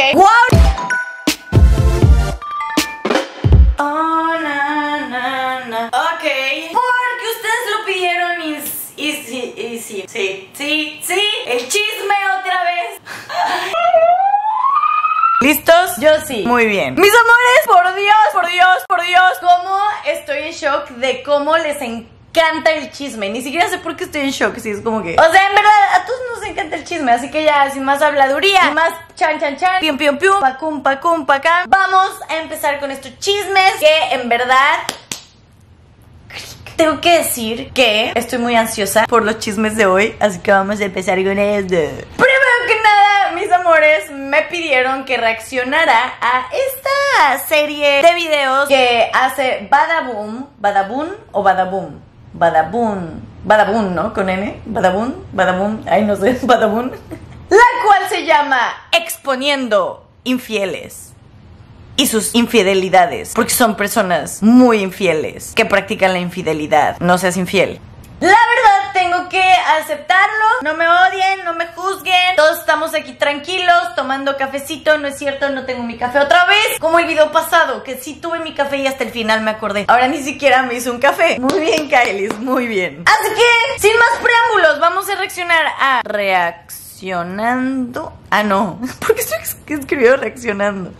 Ok. ¡Wow! Oh, na, na, na. Ok. Porque ustedes lo pidieron y, y sí, y sí, sí, sí, sí. El chisme otra vez. ¿Listos? Yo sí. Muy bien. Mis amores, por Dios, por Dios, por Dios. ¿Cómo estoy en shock de cómo les encanta el chisme? Ni siquiera sé por qué estoy en shock. Sí, es como que. O sea, en verdad, a todos nos encanta el chisme. Así que ya, sin más habladuría, sin más chan, chan, chan, pium, pium, pium, pacum, pacum, pacam. Vamos a empezar con estos chismes que en verdad. Tengo que decir que estoy muy ansiosa por los chismes de hoy, así que vamos a empezar con esto. Primero que nada, mis amores, me pidieron que reaccionara a esta serie de videos que hace Badaboom, Badaboom o Badaboom, Badaboom, Badaboom, ¿no? Con N, Badaboom, Badaboom, ay no sé, Badaboom, la cual se llama Exponiendo Infieles y sus infidelidades, porque son personas muy infieles que practican la infidelidad. No seas infiel. La verdad, tengo que aceptarlo. No me odien, no me juzguen. Todos estamos aquí tranquilos, tomando cafecito. No es cierto, no tengo mi café otra vez. Como el video pasado, que sí tuve mi café y hasta el final me acordé. Ahora ni siquiera me hizo un café. Muy bien, Kylie, muy bien. Así que, sin más preámbulos, vamos a reaccionar a reaccionando. Ah, no. ¿Por qué estoy escribiendo reaccionando?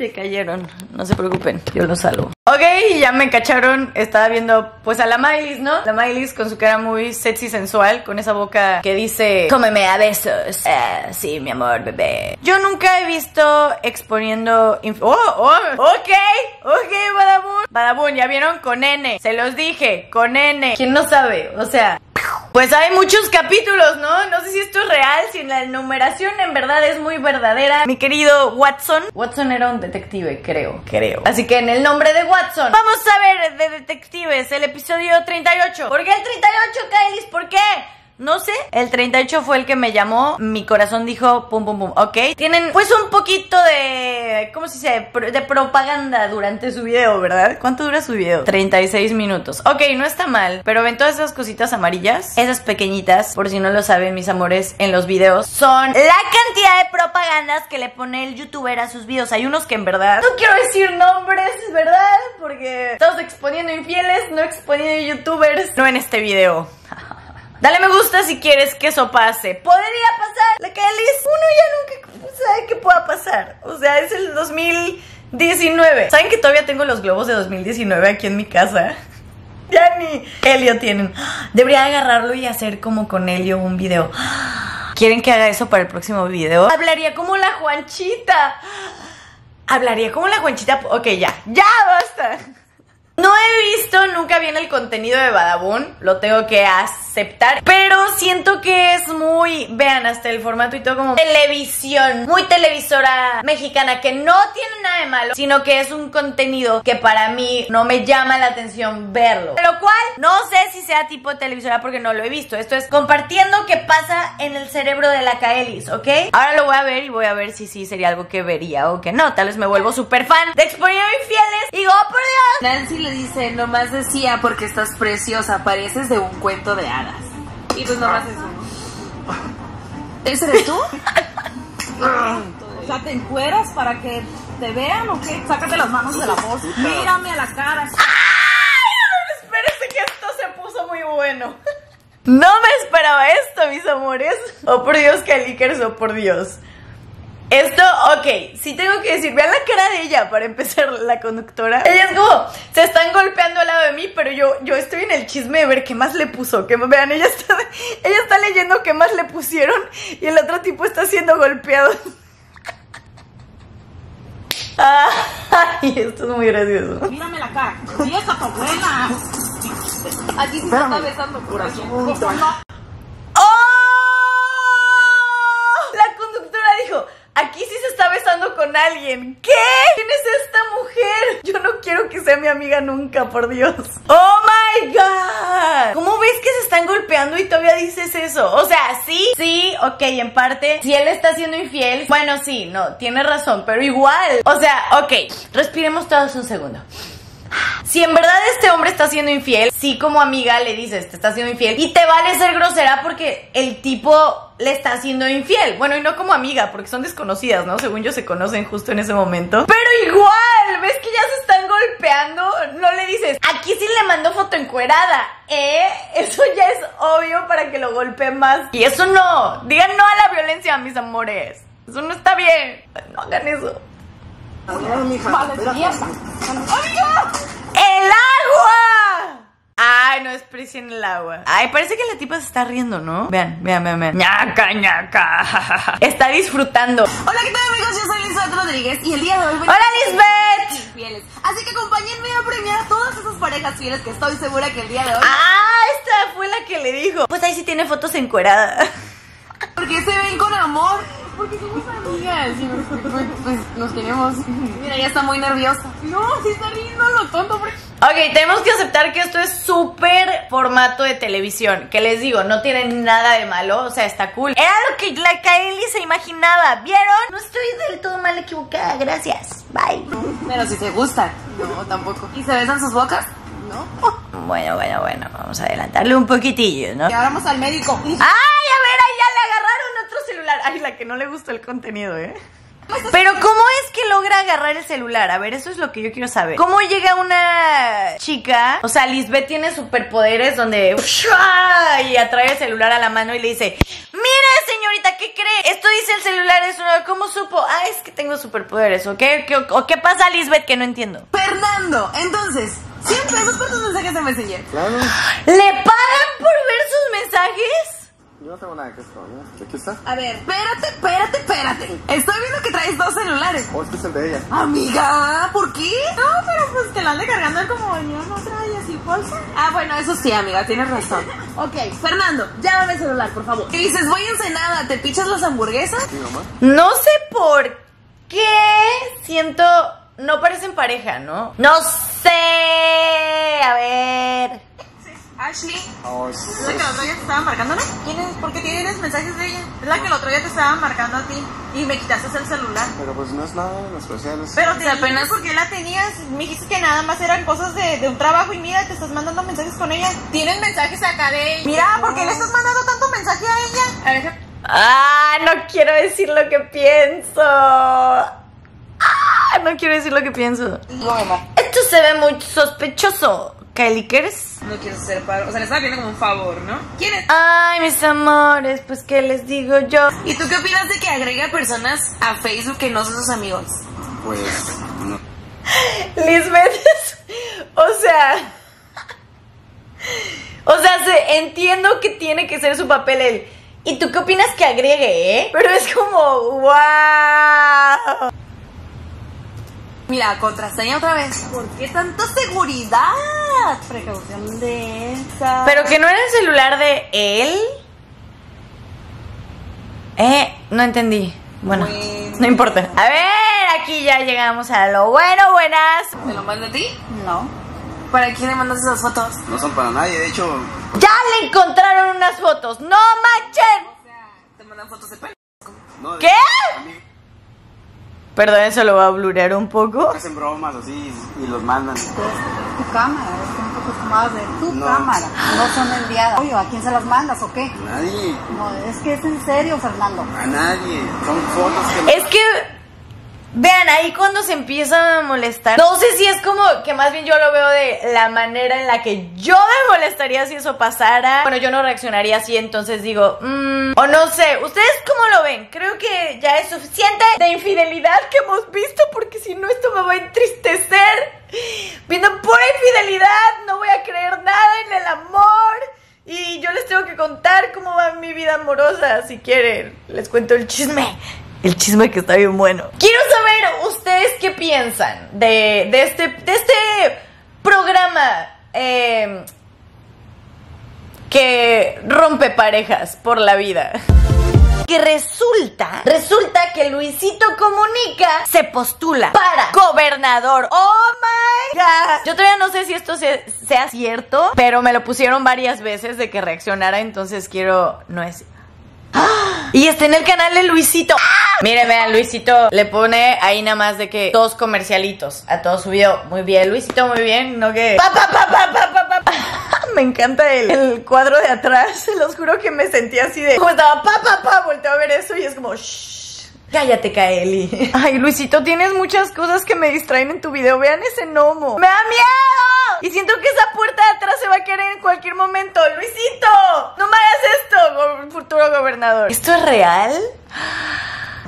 se cayeron. No se preocupen, yo los salvo. Ok, ya me cacharon. Estaba viendo pues a la Miley, ¿no? La Miley con su cara muy sexy sensual, con esa boca que dice, cómeme a besos. Eh, sí, mi amor, bebé. Yo nunca he visto exponiendo... Oh, oh, ok, ok, Badabun. Badabun, ya vieron con N. Se los dije, con N. ¿Quién no sabe? O sea... Pues hay muchos capítulos, ¿no? No sé si esto es real, si la numeración en verdad es muy verdadera. Mi querido Watson. Watson era un detective, creo. Creo. Así que en el nombre de Watson. Vamos a ver de detectives el episodio 38. ¿Por qué el 38, Kylie? ¿Por qué? No sé, el 38 fue el que me llamó, mi corazón dijo pum pum pum, ok. Tienen pues un poquito de, ¿cómo se dice? De propaganda durante su video, ¿verdad? ¿Cuánto dura su video? 36 minutos. Ok, no está mal, pero ven todas esas cositas amarillas, esas pequeñitas, por si no lo saben mis amores, en los videos, son la cantidad de propagandas que le pone el youtuber a sus videos. Hay unos que en verdad, no quiero decir nombres, ¿verdad? Porque estamos exponiendo infieles, no exponiendo youtubers, no en este video. Dale me gusta si quieres que eso pase. Podría pasar. La Kelly uno ya nunca sabe que pueda pasar. O sea, es el 2019. ¿Saben que todavía tengo los globos de 2019 aquí en mi casa? Ya ni Helio tienen. Debería agarrarlo y hacer como con Helio un video. ¿Quieren que haga eso para el próximo video? Hablaría como la Juanchita. Hablaría como la Juanchita. Ok, ya. Ya, basta. No he visto nunca bien el contenido de Badabun, lo tengo que aceptar, pero siento que es muy, vean, hasta el formato y todo como televisión, muy televisora mexicana, que no tiene nada de malo, sino que es un contenido que para mí no me llama la atención verlo. Lo cual, no sé si sea tipo televisora porque no lo he visto, esto es compartiendo qué pasa en el cerebro de la Kaelis, ¿ok? Ahora lo voy a ver y voy a ver si sí sería algo que vería o que no, tal vez me vuelvo súper fan de Exponiendo Infieles y digo, oh, por Dios. Nancy dice, nomás decía porque estás preciosa, pareces de un cuento de hadas. Y pues nomás eso. ¿Ese eres tú? o sea, ¿te encueras para que te vean o qué? Sácate las manos de la voz. Mírame a la cara. ¡Ay! Espérese que esto se puso muy bueno. No me esperaba esto, mis amores. Oh, por Dios, Calikers, oh, por Dios. Esto, ok, sí tengo que decir, vean la cara de ella para empezar, la conductora. Ella es como, se están golpeando al lado de mí, pero yo, yo estoy en el chisme de ver qué más le puso. Que vean, ella está, ella está leyendo qué más le pusieron y el otro tipo está siendo golpeado. Ay, esto es muy gracioso. Mírame la cara, vieja tu abuela. Aquí se está besando por. Aquí sí se está besando con ¿Qué? ¿Quién es esta mujer? Yo no quiero que sea mi amiga nunca, por Dios. ¡Oh, my God! ¿Cómo ves que se están golpeando y todavía dices eso? O sea, sí, sí, ok, en parte, si él está siendo infiel, bueno, sí, no, tiene razón, pero igual. O sea, ok, respiremos todos un segundo. Si en verdad este hombre está siendo infiel, sí como amiga le dices, te está siendo infiel. Y te vale ser grosera porque el tipo le está haciendo infiel. Bueno, y no como amiga, porque son desconocidas, ¿no? Según yo se conocen justo en ese momento. Pero igual, ¿ves que ya se están golpeando? No le dices, aquí sí le mandó foto encuerada, ¿eh? Eso ya es obvio para que lo golpee más. Y eso no, digan no a la violencia, mis amores. Eso no está bien. No hagan eso. ¡El agua! Ay, no desprecien el agua. Ay, parece que la tipa se está riendo, ¿no? Vean, vean, vean, vean. ñaca, ñaca. Está disfrutando. Hola, ¿qué tal amigos? Yo soy Lisbeth Rodríguez y el día de hoy... Hola, Lisbeth. Así que acompáñenme a premiar a todas esas parejas fieles que estoy segura que el día de hoy... Ah, esta fue la que le dijo. Pues ahí sí tiene fotos encueradas. Porque se ven con amor. Porque somos amigas y nos, pues, pues, nos queremos. Mira, ya está muy nerviosa. No, se está riendo lo tonto. porque- Ok, tenemos que aceptar que esto es súper formato de televisión. Que les digo, no tiene nada de malo, o sea, está cool. Era lo que la Kylie se imaginaba, ¿vieron? No estoy del todo mal equivocada, gracias. Bye. Pero si te gusta. No, tampoco. ¿Y se besan sus bocas? No. Bueno, bueno, bueno, vamos a adelantarle un poquitillo, ¿no? Y ahora vamos al médico. ¡Ay, a ver, ahí ya le agarraron otro celular! Ay, la que no le gustó el contenido, ¿eh? Pero ¿cómo es que logra agarrar el celular? A ver, eso es lo que yo quiero saber. ¿Cómo llega una chica? O sea, Lisbeth tiene superpoderes donde y atrae el celular a la mano y le dice, mire señorita, ¿qué cree? Esto dice el celular, es uno, ¿cómo supo? Ah, es que tengo superpoderes, ¿o qué? ¿Qué- ¿O qué pasa, Lisbeth, que no entiendo? Fernando, entonces, 100 pesos por tus mensajes de Messenger. Claro, ¿Le pagan por ver sus mensajes? Yo no tengo nada que esto, ¿ya? ¿Aquí está? A ver, espérate, espérate, espérate. Estoy viendo que traes dos celulares. Oh, este es el de ella. Amiga, ¿por qué? No, pero pues que la ande cargando como yo no trae así bolsa. Ah, bueno, eso sí, amiga, tienes razón. ok, Fernando, llámame el celular, por favor. ¿Qué dices? Voy a Ensenada, ¿te pichas las hamburguesas? Mi mamá. No sé por qué siento. No parecen pareja, ¿no? No sé. A ver. Ashley, Oh, es, ¿es la que el otro día te estaba marcando, no? ¿Quién es? ¿Por qué tienes mensajes de ella? Es la que el otro día te estaba marcando a ti y me quitaste el celular. pero pues no es nada en especial. Es... Pero te apenas- apenas porque la tenías, me dijiste que nada más eran cosas de, de un trabajo y mira, te estás mandando mensajes con ella. Tienes mensajes acá de ella. Mira, ¿por qué le estás mandando tanto mensaje a ella? A ver, Ah, no quiero decir lo que pienso. Ah, no quiero decir lo que pienso. No, mamá. Esto se ve muy sospechoso. Kylie, ¿qué eres? No quiero ser paro. O sea, le estaba pidiendo como un favor, ¿no? ¿Quién es? Ay, mis amores, pues qué les digo yo. ¿Y tú qué opinas de que agregue a personas a Facebook que no son sus amigos? Pues, no. Lisbeth, o sea, o sea, se- entiendo que tiene que ser su papel el. ¿Y tú qué opinas que agregue, eh? Pero es como, wow. Mira, contraseña otra vez. ¿Por qué tanta seguridad? Precaución de esa. Pero que no era el celular de él. Eh, no entendí. Bueno, Bueno. no importa. A ver, aquí ya llegamos a lo bueno, buenas. ¿Te lo mando a ti? No. ¿Para quién le mandas esas fotos? No son para nadie, de hecho. Ya le encontraron unas fotos. ¡No manchen! Te mandan fotos de pelo. No, de- ¿Qué? Perdón, eso lo va a blurear un poco. hacen bromas así y los mandan. tu cámara, es que no te acostumbrabas de tu No. cámara, no son enviadas. Oye, ¿a quién se las mandas o qué? A nadie, No, es que es en serio, Fernando. a nadie. Son fotos que. Es que. Vean, ahí cuando se empieza a molestar. No sé si es como que más bien yo lo veo de la manera en la que yo me molestaría si eso pasara. Bueno, yo no reaccionaría así, entonces digo, mmm, o no sé, ¿ustedes cómo lo ven? Creo que ya es suficiente de infidelidad que hemos visto, porque si no, esto me va a entristecer. Viendo pura infidelidad, no voy a creer nada en el amor. Y yo les tengo que contar cómo va mi vida amorosa. Si quieren, les cuento el chisme. El chisme que está bien bueno. Quiero saber ustedes qué piensan de, de este, de este programa eh, que rompe parejas por la vida. Que resulta, resulta que Luisito Comunica se postula para gobernador. ¡Oh my god! Yo todavía no sé si esto se- sea cierto, pero me lo pusieron varias veces de que reaccionara, entonces quiero. No es. Y está en el canal de Luisito. Miren, vean, Luisito le pone ahí nada más de que dos comercialitos a todo su video. Muy bien, Luisito, muy bien. No que. Pa, pa, pa, pa, pa, pa, pa. Me encanta el, el cuadro de atrás. Se los juro que me sentí así de. Como estaba pa, pa, pa. Volteo a ver eso y es como. Shh. Cállate, Kaeli. Ay, Luisito, tienes muchas cosas que me distraen en tu video. Vean ese gnomo. ¡Me da miedo! Y siento que esa puerta de atrás se va a caer en cualquier momento. ¡Luisito! ¡No me hagas esto, futuro gobernador! ¿Esto es real?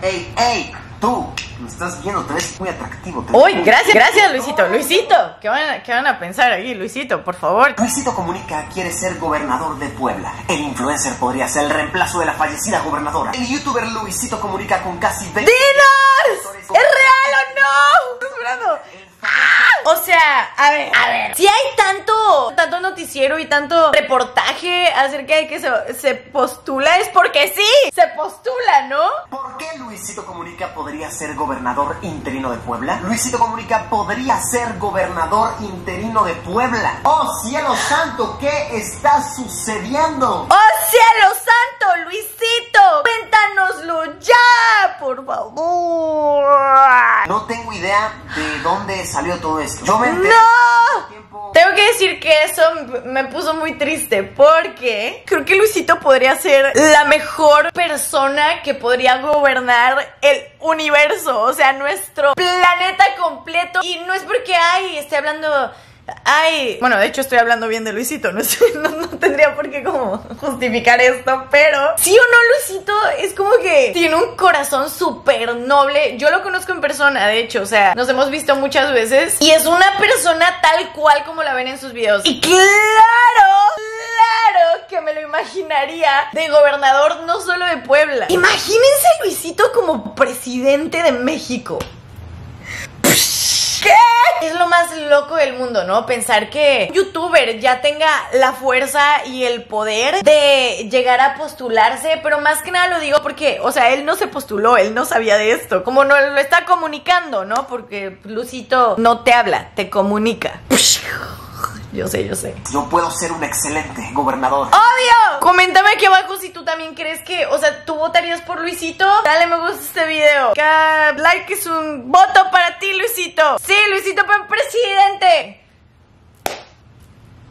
¡Ey, ey! Tú, me estás viendo, te ves muy atractivo. te- Uy, gracias, gracias, Luisito. Luisito, ¿qué van, a, ¿qué van a pensar aquí, Luisito? Por favor. Luisito Comunica quiere ser gobernador de Puebla. El influencer podría ser el reemplazo de la fallecida gobernadora. El youtuber Luisito Comunica con casi 20... ¡Dinos! ¿Es real o no? Estoy esperando. ¡Ah! O sea, a ver, a ver. Si hay tanto, tanto noticiero y tanto reportaje acerca de que se, se postula, es porque sí, se postula, ¿no? ¿Por qué Luisito Comunica podría ser gobernador interino de Puebla? Luisito Comunica podría ser gobernador interino de Puebla. ¡Oh, cielo santo! ¿Qué está sucediendo? ¡Oh cielo santo, Luisito! ¡Cuéntanoslo ya, por favor! No tengo idea de dónde salió todo esto. Yo me ¡No! tiempo- Tengo que decir que eso me puso muy triste porque creo que Luisito podría ser la mejor persona que podría gobernar el universo, o sea, nuestro planeta completo. Y no es porque, ay, esté hablando... Ay, bueno, de hecho estoy hablando bien de Luisito, no, tendría por qué justificar esto, pero sí o no, Luisito es como que tiene un corazón súper noble. Yo lo conozco en persona, de hecho, o sea, nos hemos visto muchas veces y es una persona tal cual como la ven en sus videos. Y claro, claro que me lo imaginaría de gobernador no solo de Puebla. Imagínense Luisito como presidente de México. Es lo más loco del mundo, ¿no? Pensar que un youtuber ya tenga la fuerza y el poder de llegar a postularse, pero más que nada lo digo porque, o sea, él no se postuló, él no sabía de esto. Como no lo está comunicando, ¿no? Porque Lucito no te habla, te comunica. Yo sé, yo sé. Yo puedo ser un excelente gobernador. ¡Obvio! Coméntame aquí abajo si tú también crees que, o sea, tú votarías por Luisito. Dale me gusta a este video. Cada like es un voto para ti, Luisito. Sí, Luisito para presidente.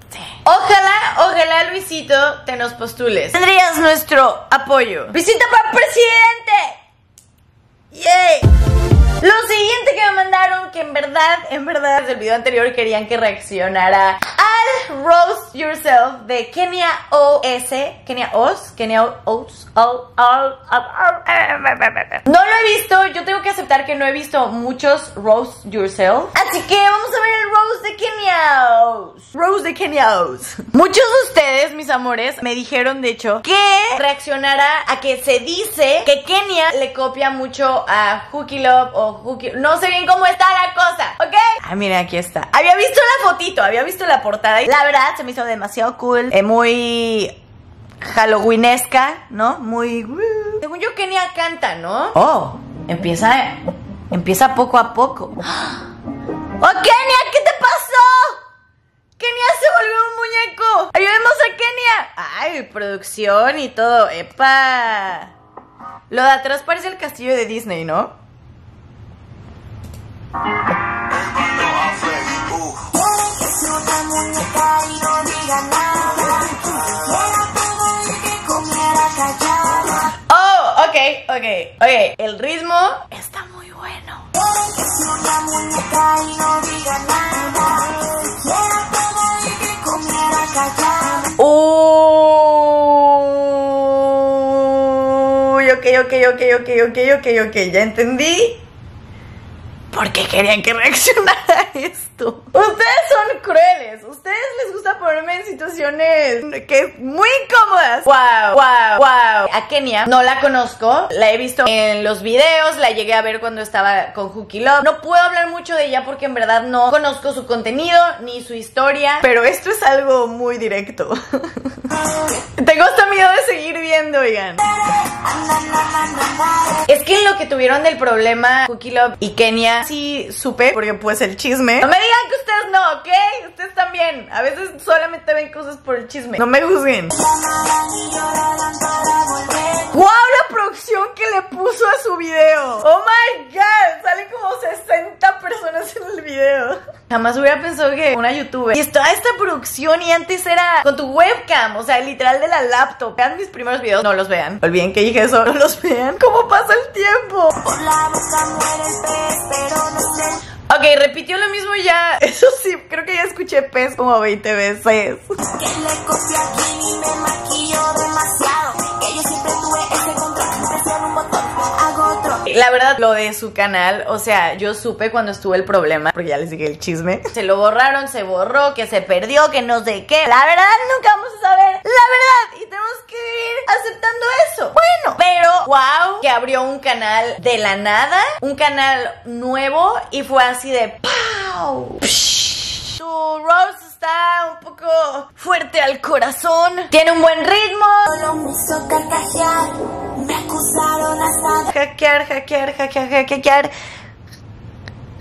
Sí. Ojalá, ojalá, Luisito, te nos postules. Tendrías nuestro apoyo. Luisito para presidente. ¡Yay! Lo siguiente que me mandaron, que en verdad, en verdad, desde el video anterior querían que reaccionara al Roast Yourself de Kenia OS. Kenia Os. Kenia Os. No lo he visto, yo tengo que aceptar que no he visto muchos Roast Yourself. Así que vamos a ver el Roast de Kenia Os. Roast de Kenia Os. Muchos de ustedes, mis amores, me dijeron de hecho que reaccionara a que se dice que Kenia le copia mucho a Hooky Love o No sé bien cómo está la cosa, ¿ok? Ah, mira, aquí está. Había visto la fotito, había visto la portada y la verdad se me hizo demasiado cool, eh, muy halloweenesca, ¿no? Muy... Según yo, Kenia canta, ¿no? Oh, empieza... Empieza poco a poco. ¡Oh, Kenia! ¿Qué te pasó? Kenia se volvió un muñeco. Ayudemos a Kenia. Ay, producción y todo. ¡Epa! Lo de atrás parece el castillo de Disney, ¿no? Oh, ok, ok. Oye, el ritmo está muy bueno. Uy, ok, ok, ok, ok, ok, ok, ok, ya entendí. ¿Por qué querían que reaccionara Ustedes son crueles. Ustedes les gusta ponerme en situaciones que muy incómodas. Wow, wow, wow. A Kenia no la conozco. La he visto en los videos. La llegué a ver cuando estaba con Hooky Love. No puedo hablar mucho de ella porque en verdad no conozco su contenido ni su historia. Pero esto es algo muy directo. Tengo hasta miedo de seguir viendo, oigan. Es que en lo que tuvieron del problema Cookie Love y Kenia sí supe, porque pues el chisme. No me digan que ustedes no, ¿ok? Ustedes también. A veces solamente ven cosas por el chisme. No me juzguen. ¡Wow! La producción que le puso a su video. Oh my god, salen como 60 personas en el video. Jamás hubiera pensado que una youtuber. Y toda esta producción y antes era con tu webcam, o sea, literal de la laptop. Vean mis primeros videos, no los vean. Olviden que dije eso, no los vean. ¿Cómo pasa el tiempo? Ok, repitió lo mismo ya. Eso sí, creo que ya escuché pez como 20 veces. Que le copié a Kim y me maquillo demasiado. Que yo siempre tuve La verdad, lo de su canal, o sea, yo supe cuando estuvo el problema, porque ya les dije el chisme. Se lo borraron, se borró, que se perdió, que no sé qué. La verdad, nunca vamos a saber la verdad y tenemos que ir aceptando eso. Bueno, pero wow, que abrió un canal de la nada, un canal nuevo y fue así de ¡Pow! Tu Rose está un poco fuerte al corazón, tiene un buen ritmo. Solo me hizo carcajear. Me acusaron hasta Hackear, hackear, hackear, hackear.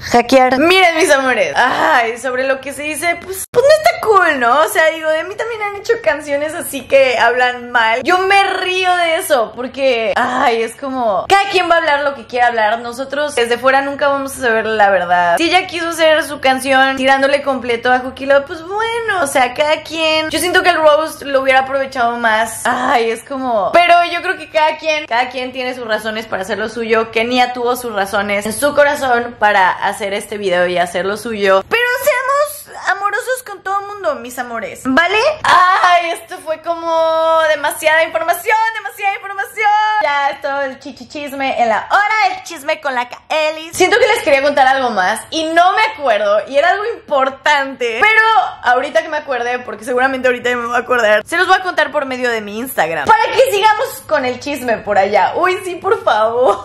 Hackear. Miren, mis amores. Ay, sobre lo que se dice, pues, pues no está cool, ¿no? O sea, digo, de mí también han hecho canciones así que hablan mal. Yo me río de eso, porque, ay, es como. Cada quien va a hablar lo que quiera hablar. Nosotros desde fuera nunca vamos a saber la verdad. Si ella quiso hacer su canción tirándole completo a Cookie Love, pues bueno, o sea, cada quien. Yo siento que el Rose lo hubiera aprovechado más. Ay, es como. Pero yo creo que cada quien, cada quien tiene sus razones para hacer lo suyo. Kenia tuvo sus razones en su corazón para hacer este video y hacer lo suyo. Pero seamos amorosos con todo el mundo, mis amores. ¿Vale? Ay, esto fue como demasiada información, demasiada información. Ya es todo el chichichisme en la hora del chisme con la Kaeli. Siento que les quería contar algo más y no me acuerdo y era algo importante. Pero ahorita que me acuerde, porque seguramente ahorita me voy a acordar, se los voy a contar por medio de mi Instagram. Para que sigamos con el chisme por allá. Uy, sí, por favor.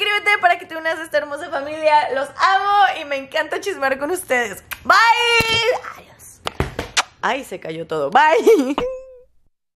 Suscríbete para que te unas a esta hermosa familia. Los amo y me encanta chismear con ustedes. Bye. Adiós. Ay, se cayó todo. Bye.